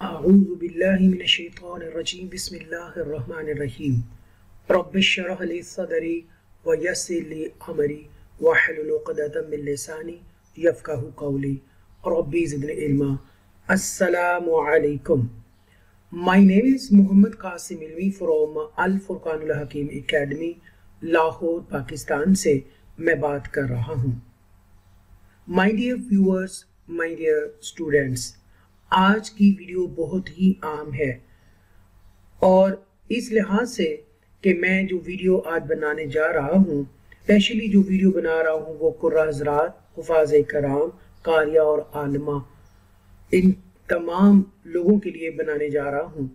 अऊज़ुबिल्लाहिमिनश्शैतानिर्रजीम बिस्मिल्लाहिर्रहमानिर्रहीम रब्बिश्शरह ली सदरी व यस्सिर ली अमरी वहलुल उक़दतम मिन लिसानी यफ़क़हू क़ौली रब्बी ज़िदनी इल्मा अस्सलामु अलैकुम My name is Muhammad Qasim Ilmi from Al Furqanul Hakim Academy Lahore Pakistan से मैं बात कर रहा हूँ। My dear viewers my dear students आज की वीडियो बहुत ही आम है। और इस लिहाज से कि मैं जो वीडियो आज बनाने जा रहा हूँ स्पेशली जो वीडियो बना रहा हूँ वो कुर्रा हजरात हफाज कराम कारिया और आलमा इन तमाम लोगों के लिए बनाने जा रहा हूँ।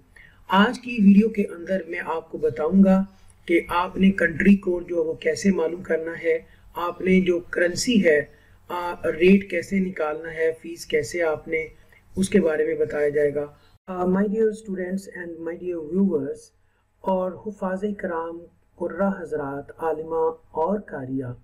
आज की वीडियो के अंदर मैं आपको बताऊँगा कि आपने कंट्री कोड जो है वो कैसे मालूम करना है आपने जो करेंसी है आ, रेट कैसे निकालना है फ़ीस कैसे आपने उसके बारे में बताया जाएगा। My dear students and my dear viewers और हफाज कराम, कुर्रा हजरात, आलिमा और कारिया,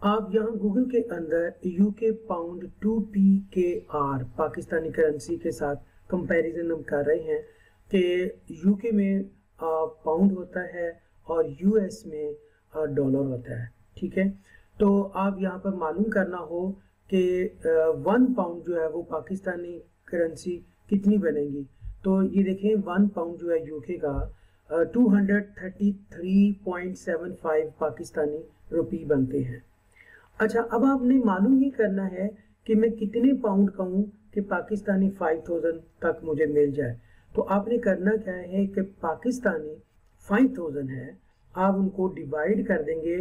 आप यहाँ गूगल के अंदर U K pound to P K R Pakistani currency के साथ कंपैरिजन हम कर रहे हैं कि यूके में पाउंड होता है और यूएस में डॉलर होता है, ठीक है? तो आप यहाँ पर मालूम करना हो कि वन पाउंड जो है वो पाकिस्तानी करेंसी कितनी बनेगी? तो ये देखें वन पाउंड जो है यूके का two hundred thirty three point seven five Pakistani rupee बनते हैं। अच्छा अब आपने मालूम ये करना है कि मैं कितने पाउंड कहूँ कि पाकिस्तानी फाइव थाउज़ेंड तक मुझे मिल जाए। तो आपने करना क्या है कि पाकिस्तानी फाइव थाउज़ेंड है, आप उनको डिवाइड कर देंगे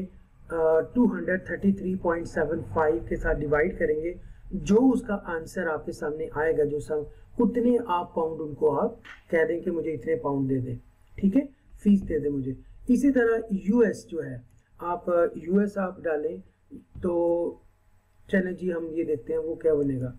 two hundred thirty three point seven five के साथ डिवाइड करेंगे जो उसका आंसर आपके सामने आएगा, जो सब, उतने आप पाउंड उनको आप कह दें कि मुझे इतने पाउंड दे दें, ठीक है? फ़ीस दे दें मुझे। इसी तरह यूएस जो है, आप यूएस आप डालें तो चले जी हम ये देखते हैं, वो क्या बनेगा?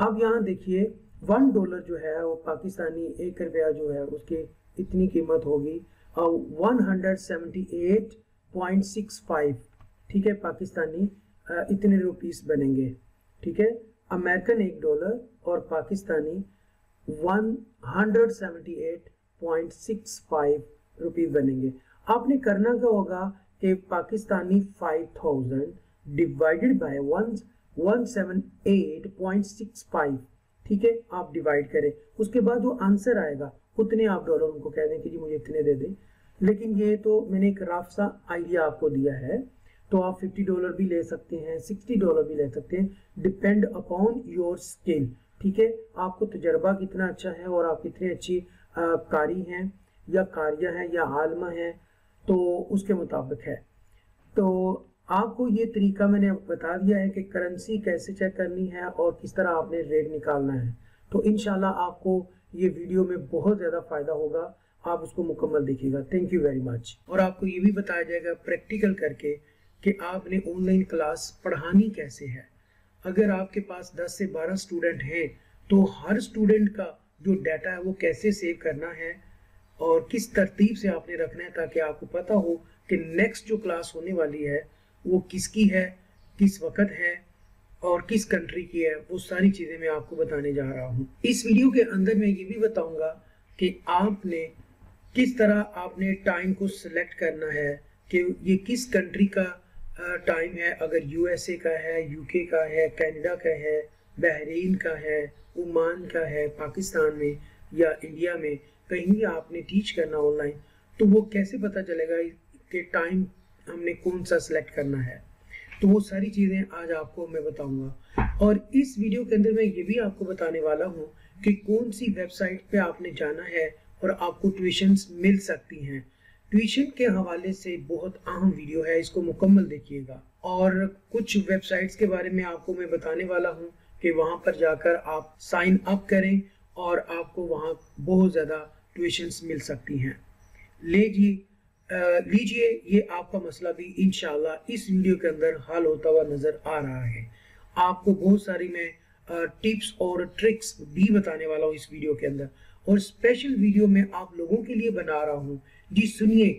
अब यहाँ देखिए वन डॉलर जो है, वो पाकिस्तानी एक रुपया जो है, उसकी इतनी कीमत होगी, और one hundred seventy eight point six five ठीक है, पाकिस्तानी इतने रुपीस बनेंगे, ठीक है? अमेरिकन एक डॉलर और Pakistani one hundred seventy eight point six five rupees बनेंगे। आपने करना क्या होगा कि Pakistani five thousand divided by one one seven eight point six five ठीक है? आप डिवाइड करें। उसके बाद वो आंसर आएगा। उतने आप डॉलर उनको कह दें कि जी मुझे इतने दे दें। लेकिन ये तो मैंने एक रफ सा आइडिया आपको दिया है। तो आप 50 डॉलर भी ले सकते हैं 60 डॉलर भी ले सकते हैं डिपेंड अपॉन योर स्किल ठीक है? आपको तजर्बा कितना अच्छा है और आप कितनी अच्छी कारी हैं या कारिया हैं या आलमा हैं तो उसके मुताबिक है। तो आपको ये तरीका मैंने बता दिया है कि करेंसी कैसे चेक करनी है और किस तरह आपने रेट निकालना है। तो इनशाला आपको ये वीडियो में बहुत ज़्यादा फ़ायदा होगा। आप उसको मुकम्मल देखिएगा। थैंक यू वेरी मच और आपको ये भी बताया जाएगा प्रैक्टिकल करके कि आपने ऑनलाइन क्लास पढ़ानी कैसे है? अगर आपके पास 10 से 12 स्टूडेंट हैं तो हर स्टूडेंट का जो डाटा है वो कैसे सेव करना है? और किस तरतीब से आपने रखना है ताकि आपको पता हो कि नेक्स्ट जो क्लास होने वाली है, वो किसकी है, किस वक्त है और किस कंट्री की है, वो सारी चीज़ें मैं आपको बताने जा रहा हूँ। इस वीडियो के अंदर मैं ये भी बताऊँगा कि आपने किस तरह आपने टाइम को सिलेक्ट करना है, कि ये किस कंट्री का टाइम है, अगर यूएसए का है यूके का है कनाडा का है बहरीन का है ओमान का है पाकिस्तान में या इंडिया में कहीं भी आपने टीच करना ऑनलाइन तो वो कैसे पता चलेगा कि टाइम हमने कौन सा सिलेक्ट करना है? तो वो सारी चीज़ें आज आपको मैं बताऊँगा। और इस वीडियो के अंदर मैं ये भी आपको बताने वाला हूँ कि कौन सी वेबसाइट पे आपने जाना है और आपको ट्यूशंस मिल सकती हैं। ट्यूशन के हवाले से बहुत अहम वीडियो है, इसको मुकम्मल देखिएगा। और कुछ वेबसाइट्स के बारे में आपको मैं बताने वाला हूँ कि वहाँ पर जाकर आप साइन अप करें और आपको वहाँ बहुत ज़्यादा ट्यूशंस मिल सकती हैं। लीजिए लीजिए, ये आपका मसला भी इनशाला इस वीडियो के अंदर हल होता हुआ नज़र आ रहा है। आपको बहुत सारी मैं टिप्स और ट्रिक्स भी बताने वाला हूँ इस वीडियो के अंदर। और स्पेशल वीडियो में आप लोगों के लिए बना रहा हूँ जी सुनिए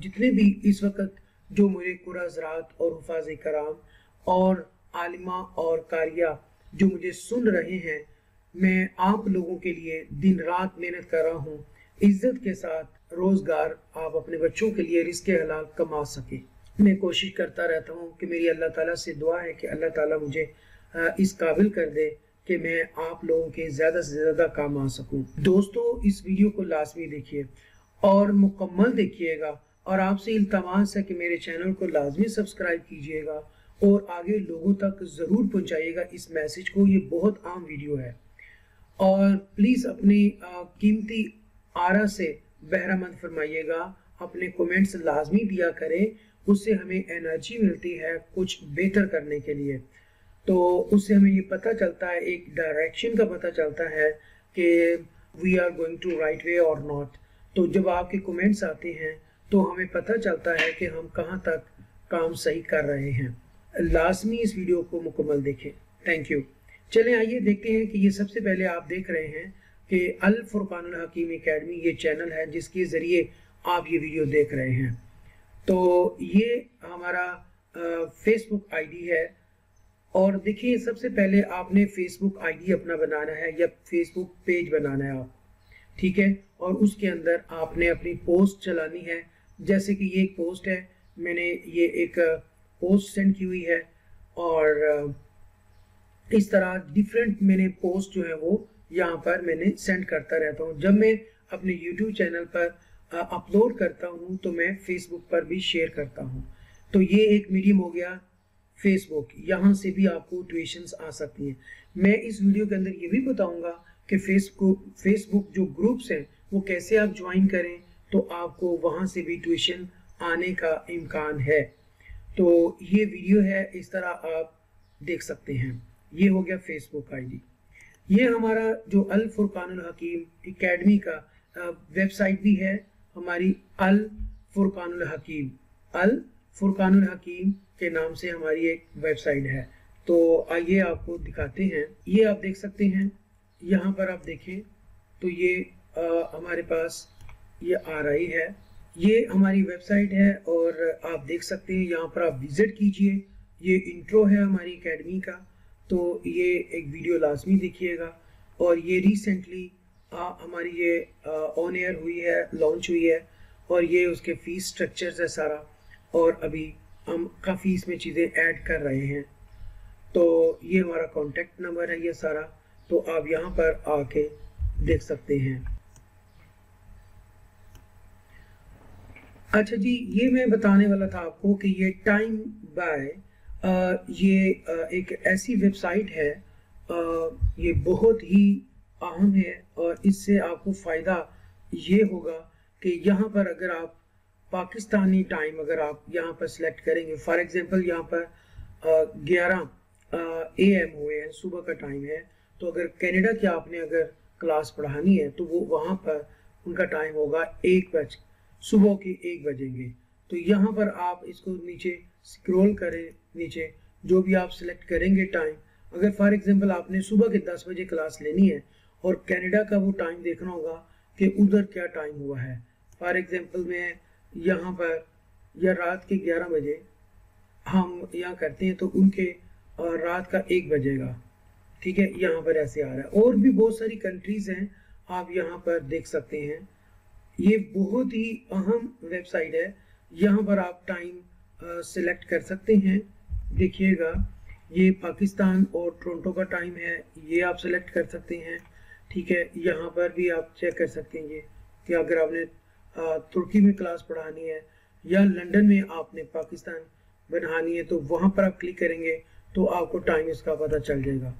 जितने भी इस वक्त जो मुझे कुराजरात और हफाज कराम और आलिमा और कारिया जो मुझे सुन रहे हैं, मैं आप लोगों के लिए दिन रात मेहनत कर रहा हूँ, इज़्ज़त के साथ रोज़गार आप अपने बच्चों के लिए रिस्क हलाल कमा सके। मैं कोशिश करता रहता हूँ कि मेरी अल्लाह ताला से दुआ है कि अल्लाह ताला मुझे इस काबिल कर दे कि मैं आप लोगों के ज़्यादा से ज़्यादा काम आ सकूँ। दोस्तों, इस वीडियो को लाजमी देखिए और मुकम्मल देखिएगा और आपसे इल्तमास है कि मेरे चैनल को लाजमी सब्सक्राइब कीजिएगा और आगे लोगों तक ज़रूर पहुंचाइएगा इस मैसेज को। ये बहुत आम वीडियो है। और प्लीज़ अपनी कीमती आरा से बहरामंद फरमाइएगा। अपने कमेंट्स लाजमी दिया करें। उससे हमें एनर्जी मिलती है कुछ बेहतर करने के लिए। तो उससे हमें ये पता चलता है, एक डायरेक्शन का पता चलता है कि we are going to right way और नॉट तो जब आपके कमेंट्स आते हैं तो हमें पता चलता है कि हम कहाँ तक काम सही कर रहे हैं। लाजमी इस वीडियो को मुकम्मल देखें। थैंक यू चलें, आइए देखते हैं कि ये सबसे पहले आप देख रहे हैं कि अल फुरकान हकीम एकेडमी ये चैनल है जिसके ज़रिए आप ये वीडियो देख रहे हैं। तो ये हमारा फेसबुक आईडी है। और देखिए, सबसे पहले आपने फेसबुक आईडी अपना बनाना है या फेसबुक पेज बनाना है आप, ठीक है? और उसके अंदर आपने अपनी पोस्ट चलानी है। जैसे कि ये एक पोस्ट है, मैंने ये एक पोस्ट सेंड की हुई है और इस तरह डिफरेंट मैंने पोस्ट जो है वो यहाँ पर मैंने सेंड करता रहता हूँ। जब मैं अपने यूट्यूब चैनल पर अपलोड करता हूँ तो मैं फेसबुक पर भी शेयर करता हूँ। तो ये एक मीडियम हो गया। फेसबुक यहाँ से भी आपको ट्यूशंस आ सकती हैं। मैं इस वीडियो के अंदर ये भी बताऊँगा कि फेसबुक फेसबुक जो ग्रुप्स हैं, वो कैसे आप ज्वाइन करें तो आपको वहाँ से भी ट्यूशन आने का इम्कान है। तो ये वीडियो है, इस तरह आप देख सकते हैं। ये हो गया फेसबुक आईडी ये हमारा जो अल फुरकान हकीम एकेडमी का वेबसाइट भी है, हमारी अल फुरकान हकीम। अल फुरकान हकीम के नाम से हमारी एक वेबसाइट है। तो आइए आपको दिखाते हैं। ये आप देख सकते हैं। यहाँ पर आप देखें तो ये आ, हमारे पास ये आ रही है। ये हमारी वेबसाइट है और आप देख सकते हैं यहाँ पर आप विज़िट कीजिए। ये इंट्रो है हमारी एकेडमी का। तो ये एक वीडियो लाजमी देखिएगा। और ये रिसेंटली हमारी ये ऑन एयर हुई है लॉन्च हुई है। और ये उसके फ़ीस स्ट्रक्चर्स है सारा। और अभी हम काफ़ी इसमें चीज़ें ऐड कर रहे हैं। तो ये हमारा कॉन्टेक्ट नंबर है ये सारा। तो आप यहाँ पर आके देख सकते हैं। अच्छा जी ये मैं बताने वाला था आपको कि ये टाइम बाय ये आ, एक ऐसी वेबसाइट है आ, ये बहुत ही अहम है और इससे आपको फ़ायदा ये होगा कि यहाँ पर अगर आप पाकिस्तानी टाइम अगर आप यहाँ पर सिलेक्ट करेंगे फॉर एग्जांपल यहाँ पर ग्यारह ए एम हुए हैं, सुबह का टाइम है तो अगर कनाडा की आपने अगर क्लास पढ़ानी है तो वो वहाँ पर उनका टाइम होगा एक बज, सुबह के एक बजेंगे। तो यहाँ पर आप इसको नीचे स्क्रॉल करें, नीचे जो भी आप सिलेक्ट करेंगे टाइम अगर फॉर एग्जांपल आपने सुबह के दस बजे क्लास लेनी है, और कनाडा का वो टाइम देखना होगा कि उधर क्या टाइम हुआ है। फॉर एग्जांपल मैं यहाँ पर, या रात के 11 बजे हम यहाँ करते हैं तो उनके रात का एक बजेगा। ठीक है? यहाँ पर ऐसे आ रहा है। और भी बहुत सारी कंट्रीज़ हैं, आप यहाँ पर देख सकते हैं। ये बहुत ही अहम वेबसाइट है। यहाँ पर आप टाइम सिलेक्ट कर सकते हैं। देखिएगा, ये पाकिस्तान और टोरंटो का टाइम है। ये आप सिलेक्ट कर सकते हैं। ठीक है? यहाँ पर भी आप चेक कर सकते हैं ये कि अगर आपने तुर्की में क्लास पढ़ानी है या लंदन में आपने पाकिस्तान बनानी है तो वहाँ पर आप क्लिक करेंगे तो आपको टाइम इसका पता चल जाएगा।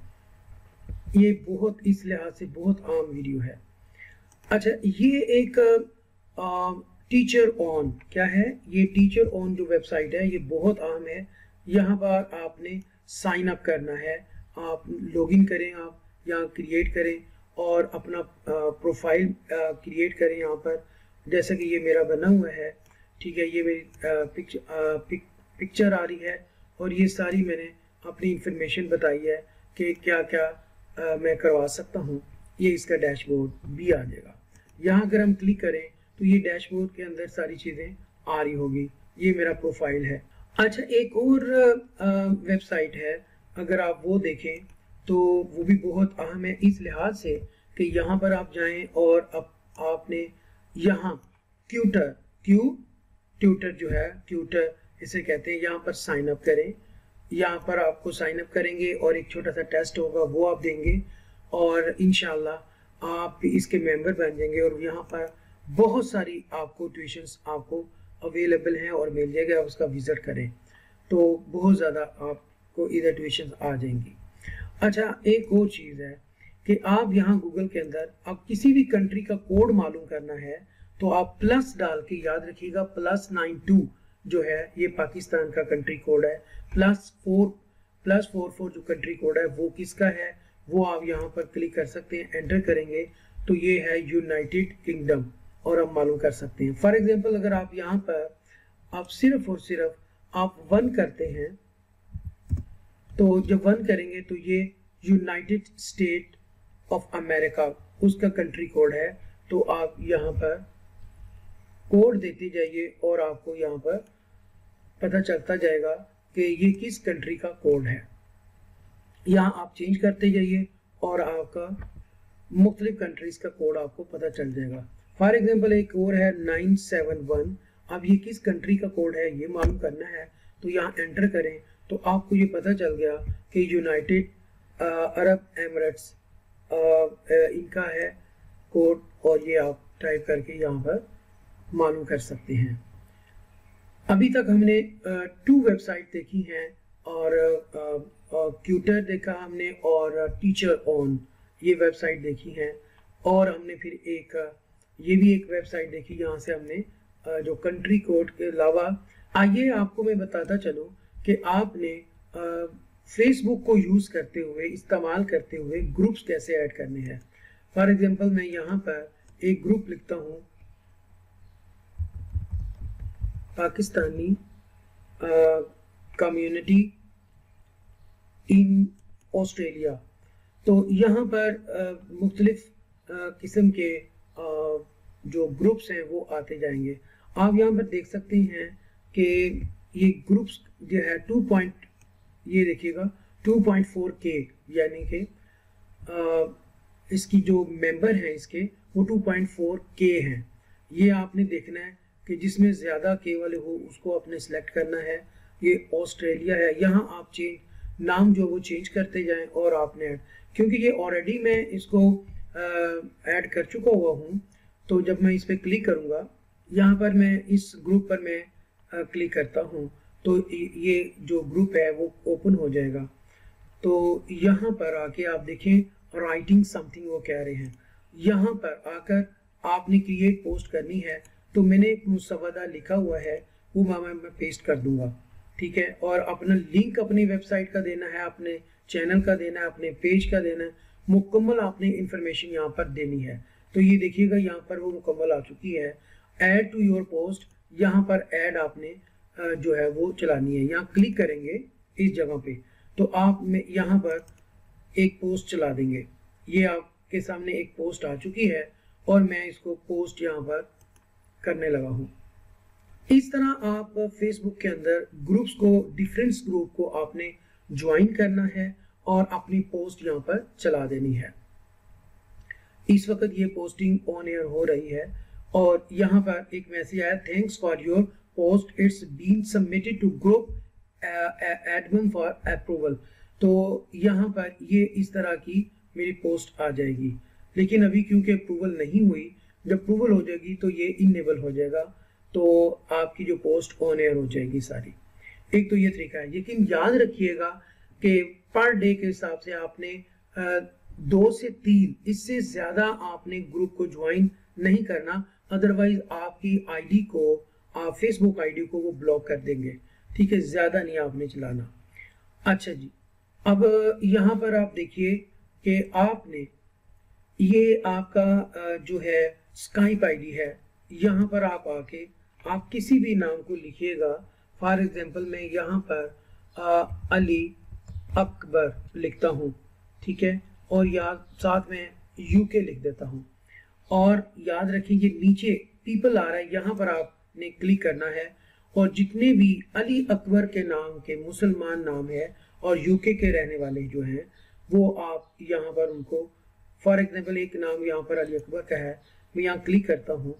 ये बहुत, इस लिहाज से बहुत आम वीडियो है। अच्छा ये एक टीचर ऑन क्या है? ये टीचर ऑन जो वेबसाइट है, ये बहुत आम है। यहाँ पर आपने साइन अप करना है। आप लॉगिन करें आप, यहाँ क्रिएट करें और अपना प्रोफ़ाइल क्रिएट करें यहाँ पर। जैसा कि ये मेरा बना हुआ है ठीक है ये मेरी पिक्चर पिक, पिक्चर आ रही है और ये सारी मैंने अपनी इंफॉर्मेशन बताई है कि क्या क्या आ, मैं करवा सकता हूँ। ये इसका डैशबोर्ड भी आ जाएगा। यहाँ अगर हम क्लिक करें तो ये डैशबोर्ड के अंदर सारी चीज़ें आ रही होगी। ये मेरा प्रोफ़ाइल है। अच्छा एक और वेबसाइट है। अगर आप वो देखें तो वो भी बहुत अहम है इस लिहाज से कि यहाँ पर आप जाएँ और अब आपने यहाँ ट्यूटर क्यू ट्यूटर जो है ट्यूटर इसे कहते हैं, यहाँ पर साइन अप करें। यहाँ पर आपको साइन अप करेंगे और एक छोटा सा टेस्ट होगा, वो आप देंगे और इनशाला आप इसके मेंबर बन जाएँगे और यहाँ पर बहुत सारी आपको ट्यूशंस आपको अवेलेबल हैं और मिल जाएगा, आप उसका विज़िट करें। तो बहुत ज़्यादा आपको इधर ट्यूशन आ जाएँगी। अच्छा एक और चीज़ है कि आप यहाँ गूगल के अंदर आप किसी भी कंट्री का कोड मालूम करना है तो आप प्लस डाल के याद रखिएगा प्लस नाइन टू जो है, ये पाकिस्तान का कंट्री कोड है। Plus four plus four four जो कंट्री कोड है, वो किसका है? वो आप यहाँ पर क्लिक कर सकते हैं एंटर करेंगे तो ये है यूनाइटेड किंगडम और आप मालूम कर सकते हैं। फॉर एग्ज़ाम्पल अगर आप यहाँ पर, आप सिर्फ़ और सिर्फ़, आप वन करते हैं तो जब वन करेंगे तो ये यूनाइटेड स्टेट ऑफ़ अमेरिका उसका कंट्री कोड है तो आप यहाँ पर कोड देते जाइए और आपको यहाँ पर पता चलता जाएगा कि ये किस कंट्री का कोड है। यहाँ आप चेंज करते जाइए और आपका मुख्तलिफ़ कंट्रीज़ का कोड आपको पता चल जाएगा। फॉर एग्ज़ाम्पल एक और है नाइन सेवन वन अब ये किस कंट्री का कोड है, ये मालूम करना है तो यहाँ एंटर करें तो आपको ये पता चल गया कि यूनाइटेड अरब एमरेट्स इनका है कोड और ये आप टाइप करके यहाँ पर मालूम कर सकते हैं। अभी तक हमने टू वेबसाइट देखी हैं और क्यूटर देखा हमने और टीचर ऑन ये वेबसाइट देखी हैं और हमने फिर एक ये भी एक वेबसाइट देखी यहाँ से हमने जो कंट्री कोड के अलावा, आइए आपको मैं बताता चलूँ कि आपने फेसबुक को यूज़ करते हुए इस्तेमाल करते हुए ग्रुप्स कैसे ऐड करने हैं? फॉर एग्जांपल मैं यहाँ पर एक ग्रुप लिखता हूँ। पाकिस्तानी कम्युनिटी इन ऑस्ट्रेलिया तो यहाँ पर मुख्तलिफ़ किस्म के आ, जो ग्रुप्स हैं वो आते जाएँगे। आप यहाँ पर देख सकते हैं कि ये ग्रुप्स जो है टू पॉइंट ये देखिएगा टू पॉइंट फोर के यानी कि इसकी जो मेंबर हैं इसके, वो टू पॉइंट फोर के हैं। ये आपने देखना है कि जिसमें ज़्यादा के वाले हो, उसको आपने सेलेक्ट करना है। ये ऑस्ट्रेलिया है। यहाँ आप चेंज नाम जो वो चेंज करते जाएँ और आपने क्योंकि ये ऑलरेडी मैं इसको ऐड कर चुका हुआ हूँ तो जब मैं इस पर क्लिक करूँगा, यहाँ पर मैं, इस ग्रुप पर मैं क्लिक करता हूँ। तो ये जो ग्रुप है वो ओपन हो जाएगा। तो यहाँ पर आके आप देखें राइटिंग समथिंग वो कह रहे हैं। यहाँ पर आकर आपने क्रिएट पोस्ट करनी है तो मैंने एक मुसवदा लिखा हुआ है, वो मैं मैं पेस्ट कर दूँगा। ठीक है? और अपना लिंक अपनी वेबसाइट का देना है, अपने चैनल का देना है, अपने पेज का देना है, मुकम्मल आपने इंफॉर्मेशन यहाँ पर देनी है। तो ये देखिएगा, यहाँ पर वो मुकम्मल आ चुकी है। ऐड टू योर पोस्ट यहाँ पर ऐड आपने जो है वो चलानी है, यहाँ क्लिक करेंगे इस जगह पे तो आप में यहाँ पर एक पोस्ट चला देंगे। ये आपके सामने एक पोस्ट आ चुकी है और मैं इसको पोस्ट यहाँ पर करने लगा हूँ। इस तरह आप फेसबुक के अंदर ग्रुप्स को डिफरेंस ग्रुप को आपने ज्वाइन करना है और अपनी पोस्ट यहाँ पर चला देनी है। इस वक्त ये पोस्टिंग ऑन एयर हो रही है और यहाँ पर एक मैसेज आया thanks for your post it's been submitted to group admin for approval तो यहाँ पर ये इस तरह की मेरी पोस्ट आ जाएगी। लेकिन अभी क्योंकि अप्रूवल नहीं हुई, जब अप्रूवल हो जाएगी तो ये इनेबल हो जाएगा। तो आपकी जो पोस्ट ऑन एयर हो जाएगी सारी। एक तो ये तरीका है। लेकिन याद रखिएगा कि पर डे के हिसाब से आपने दो से तीन, इससे ज़्यादा आपने ग्रुप को ज्वाइन नहीं करना। अदरवाइज़ आपकी आईडी को आप फेसबुक आईडी को वो ब्लॉक कर देंगे। ठीक है ज़्यादा नहीं आपने चलाना। अच्छा जी अब यहाँ पर आप देखिए कि आपने ये आपका जो है स्काइप आईडी है यहाँ पर आप आके आप किसी भी नाम को लिखिएगा। फॉर एग्जांपल मैं यहाँ पर आ, अली अकबर लिखता हूँ ठीक है? और याद साथ में यूके लिख देता हूँ। और याद रखिए नीचे पीपल आ रहा है यहाँ पर आपने क्लिक करना है और जितने भी अली अकबर के नाम के मुसलमान नाम है और यूके के रहने वाले जो हैं, वो आप यहाँ पर उनको फॉर एग्ज़ाम्पल एक नाम यहाँ पर अली अकबर का है, मैं यहाँ क्लिक करता हूँ।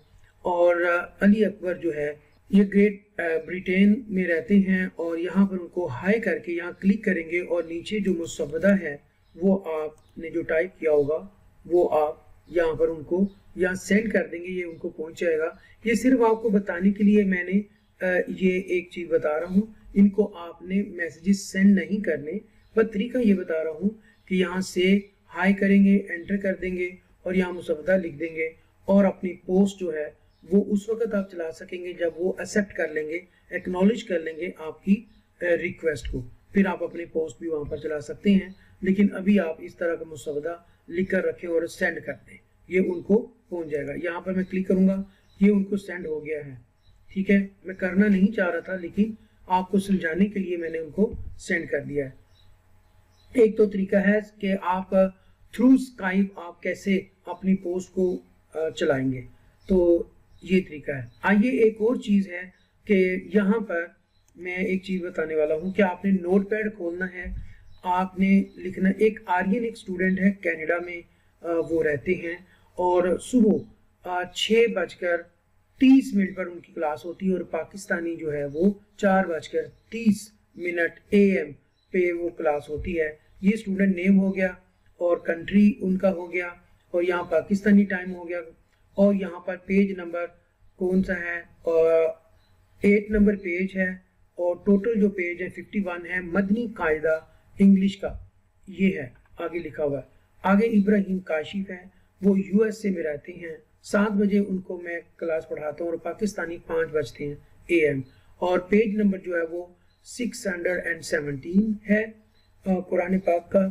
और अली अकबर जो है, ये ग्रेट ब्रिटेन में रहते हैं और यहाँ पर उनको हाई करके यहाँ क्लिक करेंगे और नीचे जो मुसवदा है, वो आपने जो टाइप किया होगा, वो आप यहाँ पर उनको, यहाँ सेंड कर देंगे, ये उनको पहुँच जाएगा। ये सिर्फ़ आपको बताने के लिए मैंने ये एक चीज़ बता रहा हूँ। इनको आपने मैसेजेस सेंड नहीं करने, पर तरीका ये बता रहा हूँ कि यहाँ से हाई करेंगे एंटर कर देंगे और यहाँ मुसवदा लिख देंगे और अपनी पोस्ट जो है, वो उस वक्त आप चला सकेंगे जब वो एक्सेप्ट कर लेंगे एक्नॉलेज कर लेंगे आपकी रिक्वेस्ट को। फिर आप अपनी पोस्ट भी वहाँ पर चला सकते हैं, लेकिन अभी आप इस तरह का मुसवदा लिख कर रखे और सेंड कर दें ये उनको पहुँच जाएगा। यहाँ पर मैं क्लिक करूँगा, ये उनको सेंड हो गया है। ठीक है? मैं करना नहीं चाह रहा था, लेकिन आपको समझाने के लिए मैंने उनको सेंड कर दिया है। एक तो तरीका है कि आप थ्रू स्काइप आप कैसे अपनी पोस्ट को चलाएँगे। तो ये तरीका है। आइए एक और चीज़ है कि यहाँ पर मैं एक चीज़ बताने वाला हूँ कि आपने नोट खोलना है। आपने लिखना, एक आर्यन, एक स्टूडेंट है कनाडा में वो रहते हैं और सुबह छः बजकर तीस मिनट पर उनकी क्लास होती है और पाकिस्तानी जो है वो चार बजकर तीस मिनट ए एम पे वो क्लास होती है। ये स्टूडेंट नेम हो गया और कंट्री उनका हो गया और यहाँ पाकिस्तानी टाइम हो गया और यहाँ पर पेज नंबर कौन सा है? और एट नंबर पेज है और टोटल जो पेज है फिफ्टी वन है, मदनी कायदा इंग्लिश का, ये है, आगे लिखा हुआ है। आगे इब्राहिम काशिफ है, वो यूएसए में रहते हैं। सात बजे उनको मैं क्लास पढ़ाता हूँ और पाकिस्तानी पाँच बजते हैं ए एम और पेज नंबर जो है वो सिक्स हंड्रेड एंड सेवनटीन है कुरान पाक का।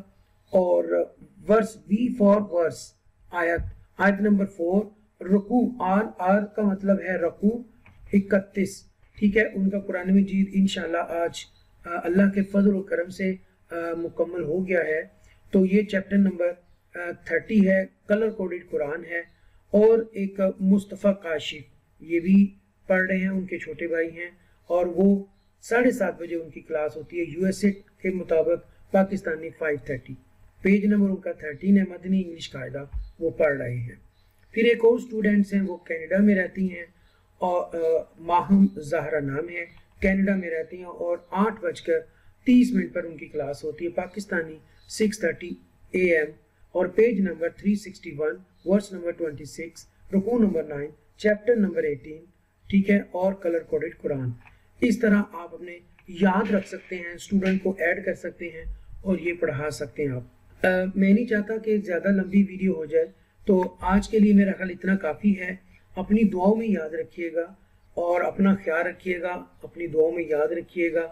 और वर्स, बी फॉर वर्स, आयत। आयत नंबर फोर, रकू, आर आर का मतलब है रकू, इकतीस। ठीक है, उनका कुरान मजीद इनशाला आज अल्लाह के फजल करम से मुकम्मल हो गया है तो ये चैप्टर नंबर थर्टी है कलर कोडेड कुरान है, और एक मुस्तफ़ा काशिफ ये भी पढ़ रहे हैं, उनके छोटे भाई हैं, और वो साढ़े सात बजे उनकी क्लास होती है यूएसए के मुताबिक Pakistani five thirty page number उनका थर्टीन है, मदनी इंग्लिश कायदा, वो पढ़ रहे हैं। फिर एक और स्टूडेंट्स हैं, वो कनाडा में रहती हैं, और माहम जहरा नाम है कनाडा में रहती हैं, और आठ बजकर तीस मिनट पर उनकी क्लास होती है Pakistani six thirty A M और पेज नंबर 361 वर्स नंबर 26 रुकू नंबर 9 चैप्टर नंबर 18 ठीक है और कलर कोडेड कुरान इस तरह आप अपने याद रख सकते हैं स्टूडेंट को ऐड कर सकते हैं और ये पढ़ा सकते हैं आप। आ, मैं नहीं चाहता कि ज़्यादा लंबी वीडियो हो जाए तो आज के लिए मेरा ख्याल इतना काफ़ी है। अपनी दुआओं में याद रखिएगा और अपना ख्याल रखिएगा अपनी दुआओं में याद रखिएगा।